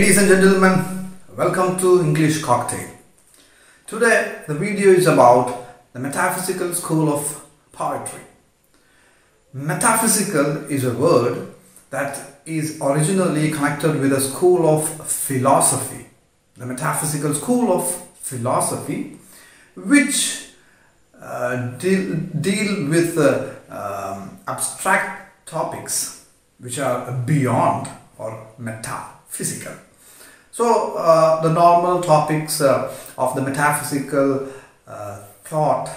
Ladies and gentlemen, welcome to English Cocktail. Today, the video is about the Metaphysical School of Poetry. Metaphysical is a word that is originally connected with a school of philosophy, the Metaphysical School of Philosophy, which uh, deal, deal with uh, um, abstract topics which are beyond or metaphysical. So, uh, the normal topics uh, of the metaphysical uh, thought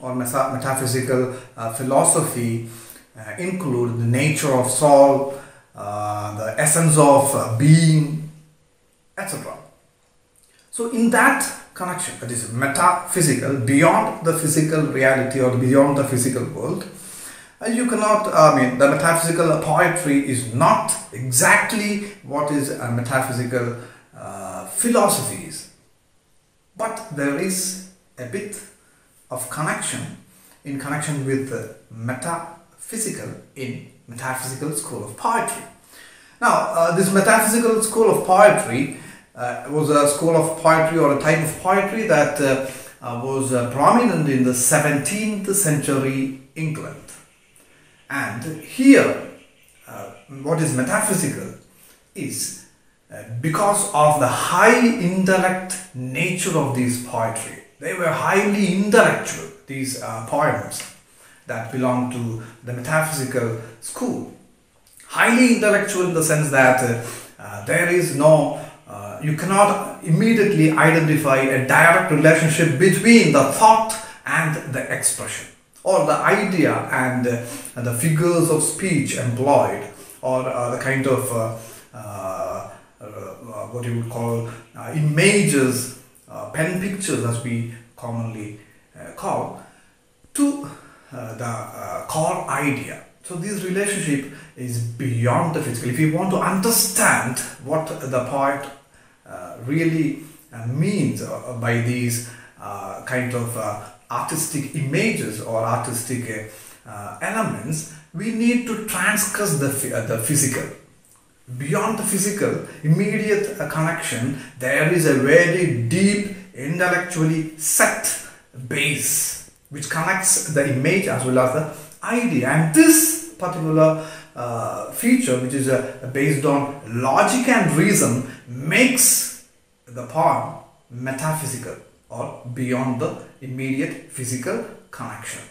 or meta- metaphysical uh, philosophy uh, include the nature of soul, uh, the essence of being, etc. So, in that connection, that is metaphysical, beyond the physical reality or beyond the physical world, you cannot, I mean, the metaphysical poetry is not exactly what is a metaphysical philosophy is. But there is a bit of connection in connection with the metaphysical in metaphysical school of poetry. Now, uh, this metaphysical school of poetry uh, was a school of poetry or a type of poetry that uh, uh, was uh, prominent in the 17th century England. And here, uh, what is metaphysical is because of the high intellect nature of these poetry. They were highly intellectual, these uh, poems that belong to the metaphysical school. Highly intellectual in the sense that uh, uh, there is no, uh, you cannot immediately identify a direct relationship between the thought and the expression or the idea and, uh, and the figures of speech employed or uh, the kind of what you would call uh, images, uh, pen pictures as we commonly uh, call, to uh, the uh, core idea. So this relationship is beyond the physical. If you want to understand what the poet uh, really uh, means uh, by these uh, kind of uh, artistic images or artistic uh, elements, we need to transcuss the, uh, the physical. Beyond the physical, immediate connection, there is a very deep, intellectually set base which connects the image as well as the idea. And this particular uh, feature, which is uh, based on logic and reason, makes the poem metaphysical or beyond the immediate physical connection.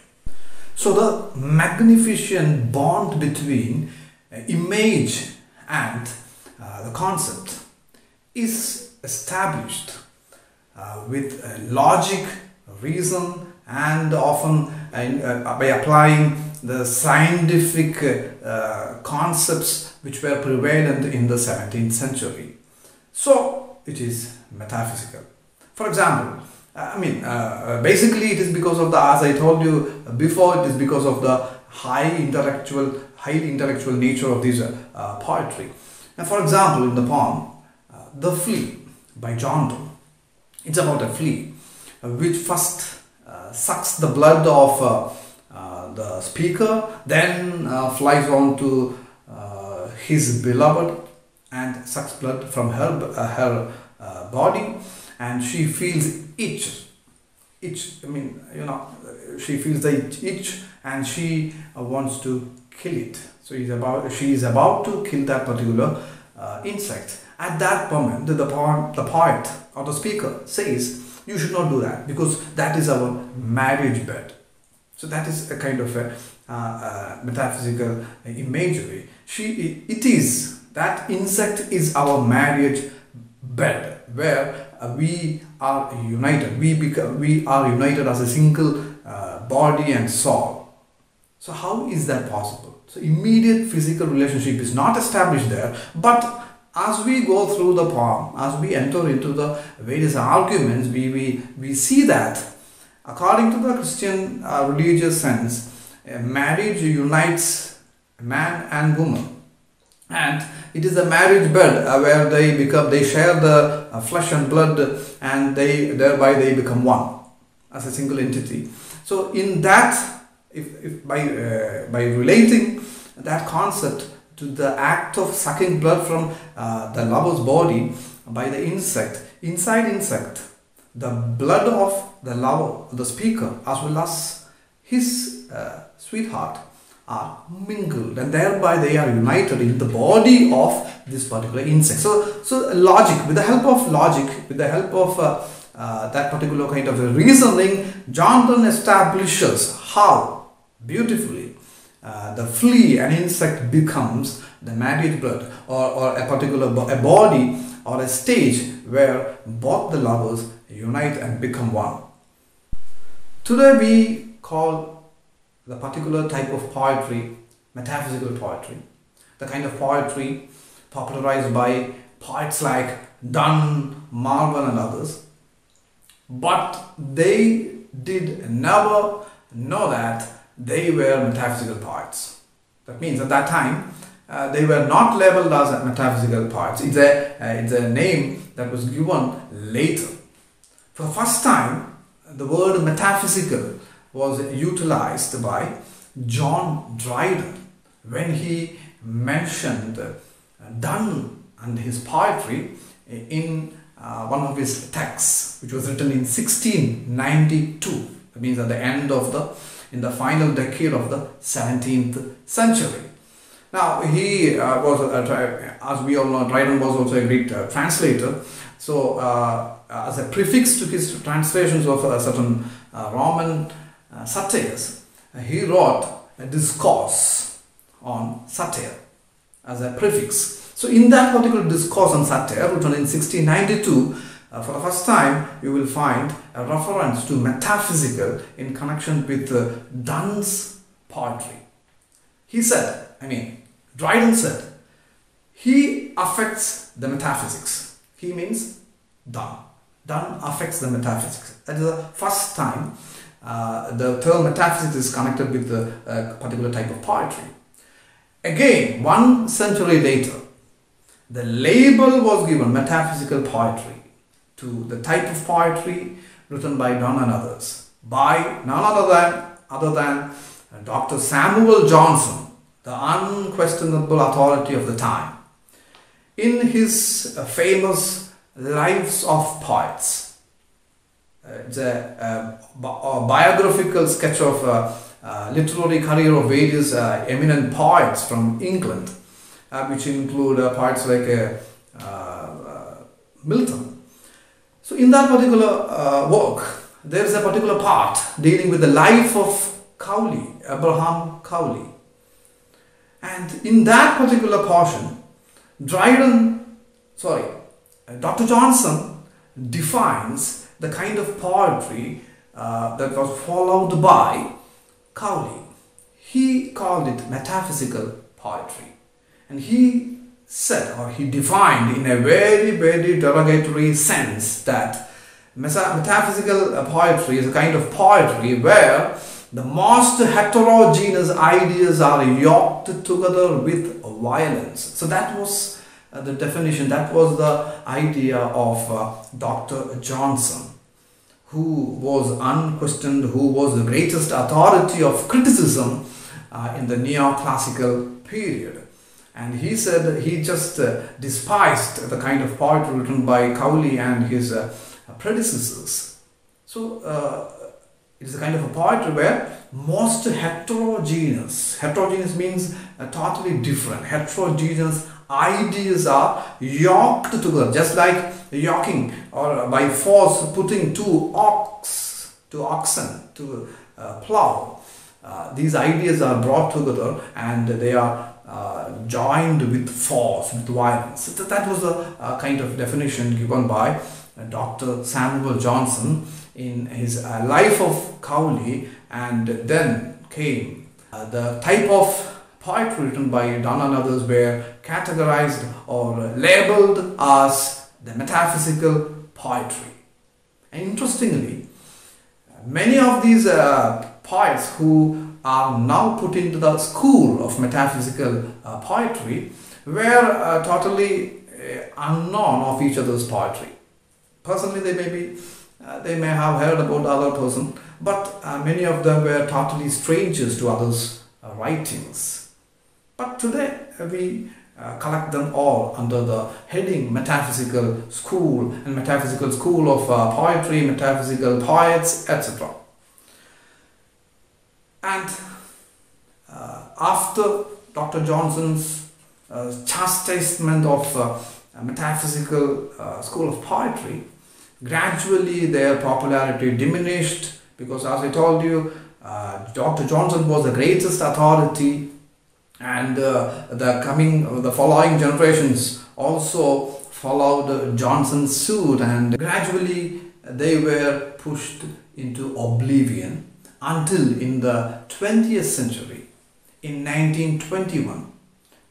So, the magnificent bond between uh, image and uh, the concept is established uh, with logic, reason, and often uh, by applying the scientific concepts which were prevalent in the 17th century. So, it is metaphysical. For example, I mean, uh, basically, it is because of the, as I told you before, it is because of the high intellectual, highly intellectual nature of this uh, poetry. Now, for example, in the poem, uh, The Flea by John Donne, it's about a flea uh, which first sucks the blood of the speaker, then flies on to his beloved and sucks blood from her, her uh, body, and she feels itch. Itch, I mean, you know, she feels the itch and she uh, wants to kill it. So he's about, she is about to kill that particular uh, insect. At that moment, the, poem, the poet or the speaker says, You should not do that because that is our marriage bed. So that is a kind of a uh, uh, metaphysical imagery. She, it is that insect is our marriage bed where uh, we are united. We become, we are united as a single uh, body and soul. So how is that possible? So immediate physical relationship is not established there, but as we go through the poem, as we enter into the various arguments, we, we, we see that according to the Christian uh, religious sense, marriage unites man and woman. And it is a marriage bed uh, where they become, they share the uh, flesh and blood, and they thereby they become one as a single entity. So in that, if, if by uh, by relating that concept to the act of sucking blood from uh, the lover's body by the insect. Inside insect, the blood of the lover, the speaker, as well as his uh, sweetheart are mingled and thereby they are united in the body of this particular insect. So, so logic, with the help of logic, with the help of uh, uh, that particular kind of reasoning, John Donne establishes how beautifully uh, the flea, an insect, becomes the marriage blood or, or a particular bo- a body or a stage where both the lovers unite and become one. Today we call the particular type of poetry metaphysical poetry, the kind of poetry popularized by poets like Donne, Marvell, and others. But they did never know that they were metaphysical poets. That means at that time uh, they were not labeled as metaphysical poets. It's a, uh, it's a name that was given later. For the first time, the word metaphysical was utilized by John Dryden when he mentioned uh, Donne and his poetry in uh, one of his texts, which was written in 1692. That means at the end of the, in the final decade of the 17th century. Now he uh, was, uh, as we all know, Dryden was also a great uh, translator. So uh, as a prefix to his translations of uh, certain uh, Roman satires, he wrote a discourse on satire as a prefix. So in that particular discourse on satire, written in 1692, uh, for the first time you will find a reference to metaphysical in connection with uh, Donne's poetry. He said, I mean, Dryden said, he affects the metaphysics. He means Donne. Donne affects the metaphysics. That is the first time uh, the term metaphysics is connected with the uh, particular type of poetry. Again, one century later, the label was given metaphysical poetry to the type of poetry written by Donne and others by none other than other than Dr. Samuel Johnson, the unquestionable authority of the time. In his uh, famous Lives of Poets, uh, it's a, biographical sketch of uh, literary career of various uh, eminent poets from England, uh, which include uh, poets like Milton. So, in that particular work, there is a particular part dealing with the life of Cowley, Abraham Cowley. And in that particular portion, Dryden, sorry, Dr. Johnson defines the kind of poetry uh, that was followed by Cowley. He called it metaphysical poetry. And he said, or he defined in a very, very derogatory sense that metaphysical poetry is a kind of poetry where the most heterogeneous ideas are yoked together with violence. So that was uh, the definition, that was the idea of uh, Dr. Johnson who was unquestioned, who was the greatest authority of criticism uh, in the neoclassical period. And he said he just uh, despised the kind of poetry written by Cowley and his uh, predecessors. So uh, it is a kind of a poetry where most heterogeneous, heterogeneous means totally different, heterogeneous ideas are yoked together, just like yoking or by force putting two ox, two oxen to uh, plow. Uh, these ideas are brought together and they are uh, joined with force, with violence. So that was a, kind of definition given by uh, Dr. Samuel Johnson in his uh, Life of Cowley, and then came uh, the type of poetry written by Donne and others were categorized or labeled as the metaphysical poetry. And interestingly, many of these uh, poets who are now put into the school of metaphysical uh, poetry were uh, totally uh, unknown of each other's poetry. Personally, they may be, uh, they may have heard about the other person, but uh, many of them were totally strangers to others' writings. But today, we collect them all under the heading Metaphysical School and Metaphysical School of Poetry, Metaphysical Poets, etc. And uh, after Dr. Johnson's uh, chastisement of uh, metaphysical uh, school of poetry, gradually their popularity diminished because, as I told you, Dr. Johnson was the greatest authority and uh, the coming the following generations also followed Johnson's suit and gradually they were pushed into oblivion until in the 20th century in 1921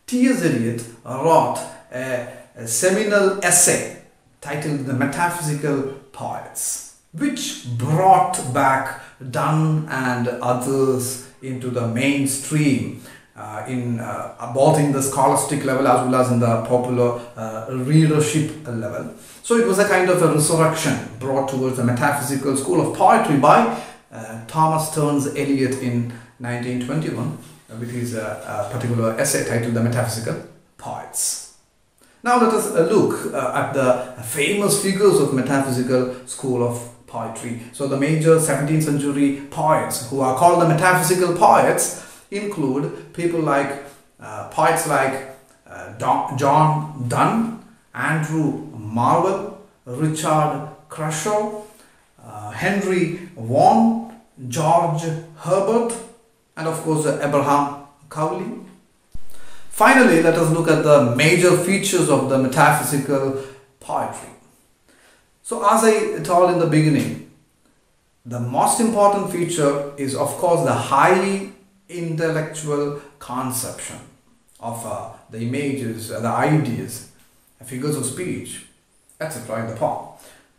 T.S. Eliot wrote a, a seminal essay titled The Metaphysical Poets which brought back Donne and others into the mainstream uh, in uh, both in the scholastic level as well as in the popular uh, readership level. So it was a kind of a resurrection brought towards the metaphysical school of poetry by Thomas Stearns Eliot in 1921 uh, with his uh, particular essay titled The Metaphysical Poets. Now let us look at the famous figures of metaphysical school of poetry. So the major 17th century poets who are called the metaphysical poets include people like uh, poets like uh, Don, John Donne, Andrew Marvell, Richard Crashaw, uh, Henry Vaughan, George Herbert, and of course uh, Abraham Cowley. Finally, let us look at the major features of the metaphysical poetry. So, as I told in the beginning, the most important feature is, of course, the highly intellectual conception of uh, the images, uh, the ideas, figures of speech, etc. in the poem.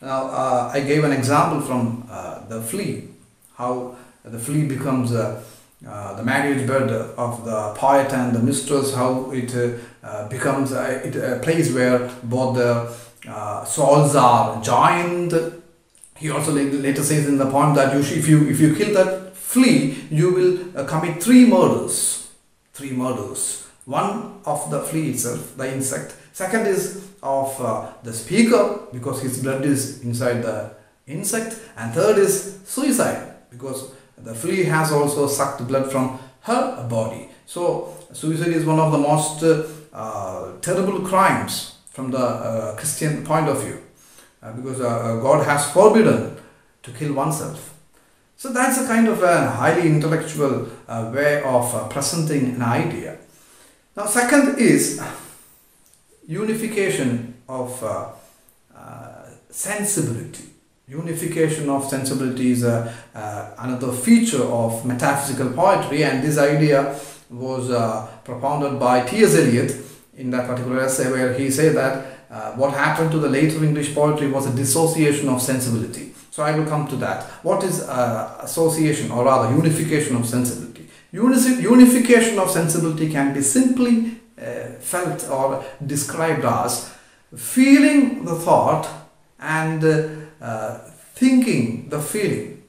Now, uh, I gave an example from uh, the flea, how the flea becomes uh, uh, the marriage bed of the poet and the mistress, how it becomes a, it, a, place where both the souls are joined. He also later says in the poem that you, if you if you kill that flea, you will uh, commit three murders. Three murders. One of the flea itself, the insect. Second is of uh, the speaker because his blood is inside the insect. And third is suicide because the flea has also sucked blood from her body. So suicide is one of the most uh, uh terrible crimes from the uh, Christian point of view uh, because God has forbidden to kill oneself. So that's a kind of a highly intellectual uh, way of uh, presenting an idea. Now, second is unification of uh, uh sensibility. Unification of sensibility is uh, uh, another feature of metaphysical poetry, and this idea was propounded by T.S. Eliot in that particular essay, where he said that what happened to the later English poetry was a dissociation of sensibility so I will come to that. What is uh, association or rather unification of sensibility? unification of sensibility can be simply uh, felt or described as feeling the thought and uh, uh, thinking the feeling.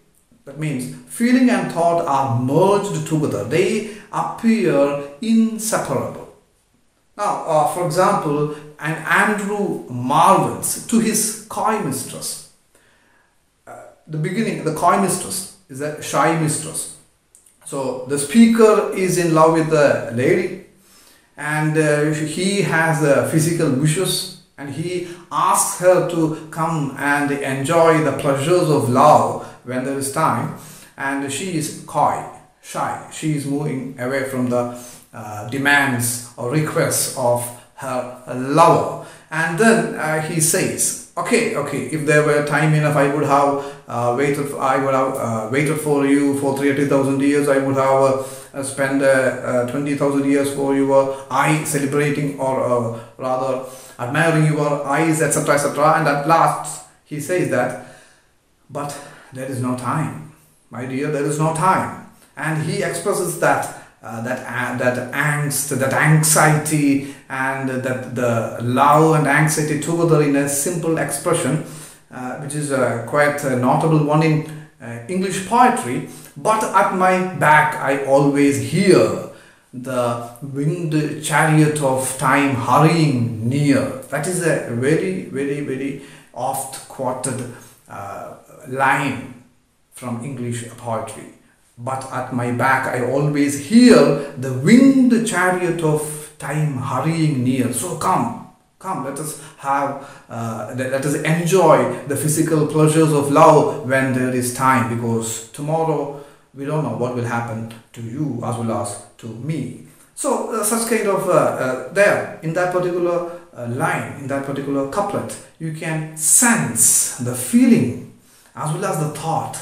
That means feeling and thought are merged together. They appear inseparable. Now, uh, for example, an Andrew Marvell's to his coy mistress the beginning, the coy mistress is a shy mistress. So the speaker is in love with the lady and uh, he has uh, physical wishes and he asks her to come and enjoy the pleasures of love when there is time and she is coy, shy. She is moving away from the uh, demands or requests of her lover. And then uh, he says, okay okay if there were time enough i would have uh, waited i would have uh, waited for you for 30000 years i would have uh, spent uh, uh, 20000 years for your eye celebrating or uh, rather admiring your eyes etc etc and at last he says that but there is no time my dear there is no time. And he expresses that uh, that uh, that angst, that anxiety, and that the love and anxiety together in a simple expression, uh, which is uh, quite a notable one in uh, English poetry. But at my back, I always hear the winged chariot of time hurrying near. That is a very, very, very oft quoted uh, line from English poetry. But at my back, I always hear the winged chariot of time hurrying near. So come, come, let us have, uh, let us enjoy the physical pleasures of love when there is time because tomorrow we don't know what will happen to you as well as to me. So uh, such kind of uh, uh, there in that particular uh, line, in that particular couplet, you can sense the feeling as well as the thought.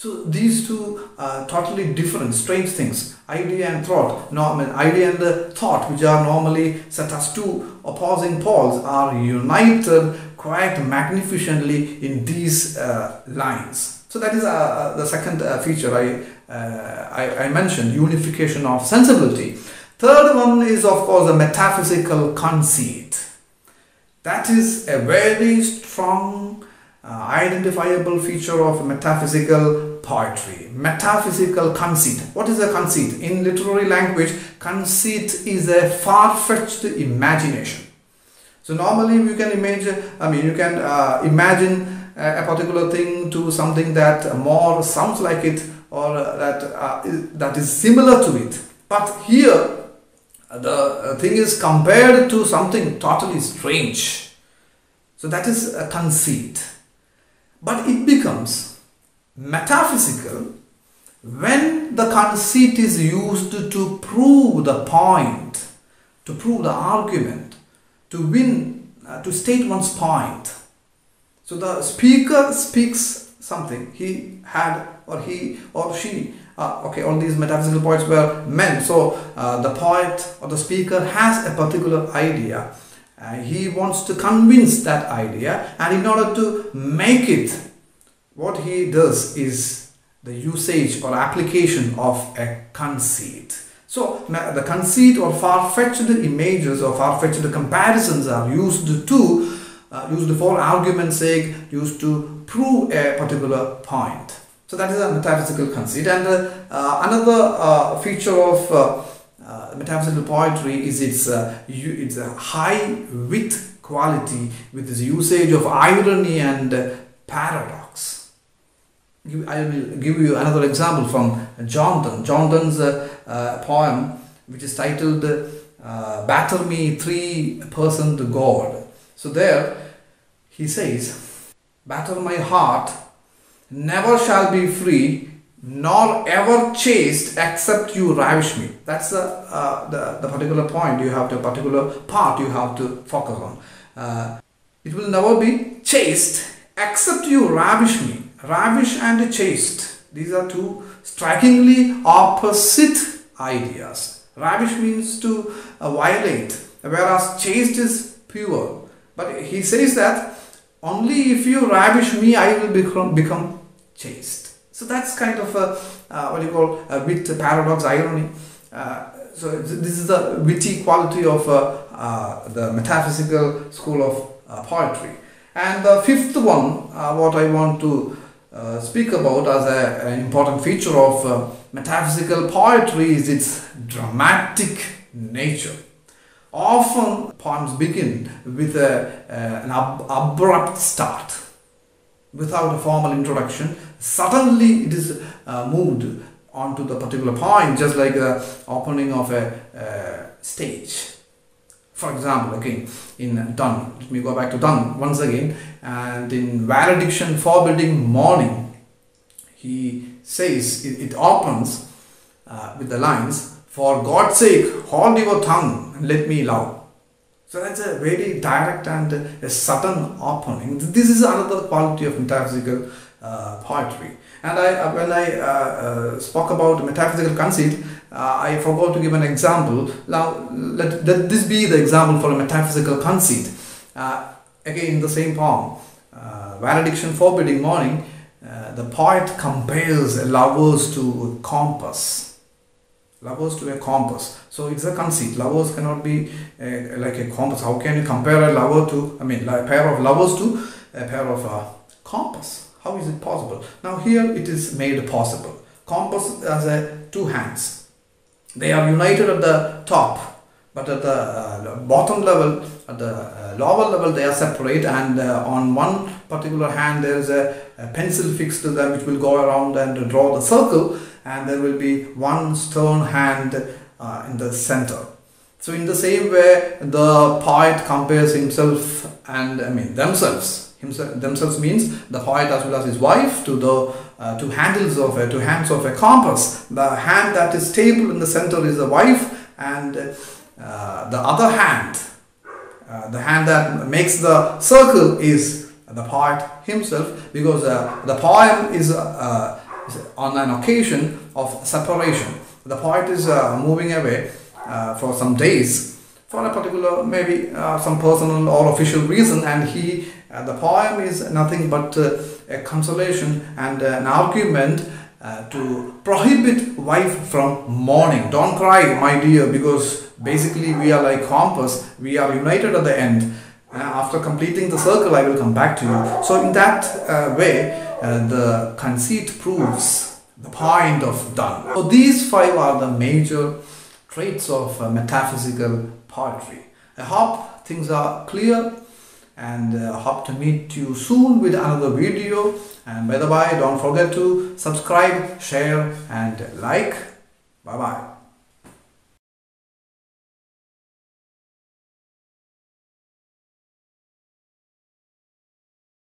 So these two are totally different, strange things. Idea and thought, no, I idea and the thought, which are normally set as two opposing poles, are united quite magnificently in these uh, lines. So that is uh, uh, the second uh, feature I, I, I mentioned, unification of sensibility. Third one is of course a metaphysical conceit. That is a very strong uh, identifiable feature of metaphysical poetry. Metaphysical conceit. What is a conceit? In literary language, conceit is a far-fetched imagination. So normally you can imagine, I mean you can uh, imagine a particular thing to something that more sounds like it or that uh, that is similar to it but here the thing is compared to something totally strange so that is a conceit but it becomes metaphysical when the conceit is used to prove the point to prove the argument to win uh, to state one's point so the speaker speaks something. He had or he or she. Uh, okay, all these metaphysical points were men. So uh, the poet or the speaker has a particular idea. He wants to convince that idea, and in order to make it, what he does is the usage or application of a conceit. So the conceit or far-fetched images or far-fetched comparisons are used to uh, used for argument's sake, used to prove a particular point. So that is a metaphysical conceit. And uh, uh, another uh, feature of uh, uh, metaphysical poetry is its, its high wit quality with its usage of irony and paradox. I will give you another example from John Donne. John Donne's poem, which is titled Batter Me Three Personed God. So there he says, Batter my heart, never shall be free, nor ever chaste except you ravish me. That's the, uh, the, the particular point you have to, particular part you have to focus on. Uh, it will never be chaste except you ravish me. Ravish and chaste. These are two strikingly opposite ideas. Ravish means to uh, violate, whereas chaste is pure. But he says that only if you ravish me, I will become, become chaste. So that's kind of a, uh, what you call a bit paradox, irony. Uh, so this is the witty quality of uh, uh the metaphysical school of uh, poetry. And the fifth one, what I want to speak about as a, an important feature of metaphysical poetry is its dramatic nature. Often poems begin with a, uh, an ab abrupt start without a formal introduction. Suddenly it is uh, moved onto the particular point just like the opening of a uh, stage. For example, again in Donne, let me go back to Donne once again and in Valediction Forbidding Mourning, he says it, it opens uh, with the lines for God's sake, hold your tongue and let me love. So that's a very direct and a sudden opening. This is another quality of metaphysical uh, poetry. And I, uh, when I uh, uh, spoke about metaphysical conceit, uh, I forgot to give an example. Now, let, let this be the example for a metaphysical conceit. Uh, again, in the same poem, Valediction Forbidding Mourning, the poet compares lovers to a compass lovers to a compass. So it's a conceit. Lovers cannot be uh, like a compass. How can you compare a lover to, I mean, a pair of lovers to a pair of a compass? How is it possible? Now here it is made possible. Compass has a two hands. They are united at the top, but at the uh, bottom level, at the uh, lower level, they are separate. And uh, on one particular hand, there is a, a pencil fixed to them, which will go around and draw the circle. And there will be one stern hand uh, in the center. So in the same way, the poet compares himself and I mean themselves. Himself, themselves means the poet as well as his wife to the uh, two handles of a two hands of a compass. The hand that is stable in the center is the wife, and uh, the other hand, uh, the hand that makes the circle is the poet himself, because uh, the poem is, uh, is on an occasion of separation. The poet is uh, moving away for some days for a particular maybe uh, some personal or official reason and he uh, the poem is nothing but uh, a consolation and an argument uh, to prohibit wife from mourning. Don't cry my dear because basically we are like compass. We are united at the end. Uh, after completing the circle i will come back to you. So in that uh, way the conceit proves the point of Donne. So these five are the major traits of metaphysical poetry. I hope things are clear and uh, hope to meet you soon with another video. And by the way don't forget to subscribe share and like. Bye bye